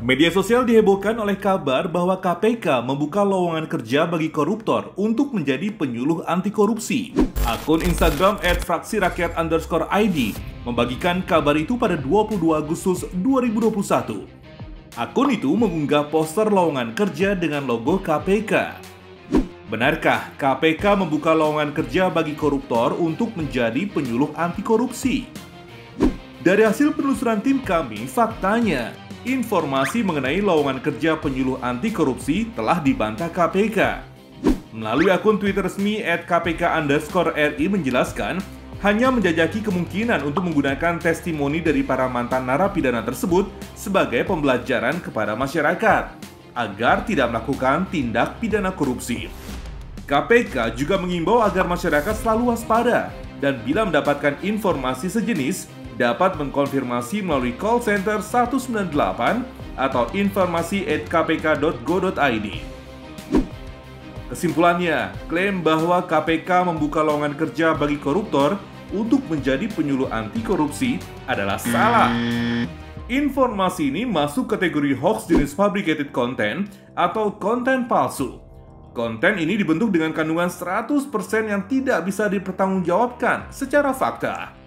Media sosial dihebohkan oleh kabar bahwa KPK membuka lowongan kerja bagi koruptor untuk menjadi penyuluh anti korupsi. Akun Instagram @fraksirakyat underscore ID membagikan kabar itu pada 22 Agustus 2021. Akun itu mengunggah poster lowongan kerja dengan logo KPK. Benarkah KPK membuka lowongan kerja bagi koruptor untuk menjadi penyuluh anti korupsi? Dari hasil penelusuran tim kami, faktanya informasi mengenai lowongan kerja penyuluh anti korupsi telah dibantah KPK. Melalui akun Twitter resmi at KPK underscore RI menjelaskan, hanya menjajaki kemungkinan untuk menggunakan testimoni dari para mantan narapidana tersebut sebagai pembelajaran kepada masyarakat, agar tidak melakukan tindak pidana korupsi. KPK juga mengimbau agar masyarakat selalu waspada dan bila mendapatkan informasi sejenis, dapat mengkonfirmasi melalui call center 198 atau informasi at kpk.go.id. Kesimpulannya, klaim bahwa KPK membuka lowongan kerja bagi koruptor untuk menjadi penyuluh anti korupsi adalah salah. Informasi ini masuk kategori hoax jenis fabricated content atau konten palsu. Konten ini dibentuk dengan kandungan 100% yang tidak bisa dipertanggungjawabkan secara fakta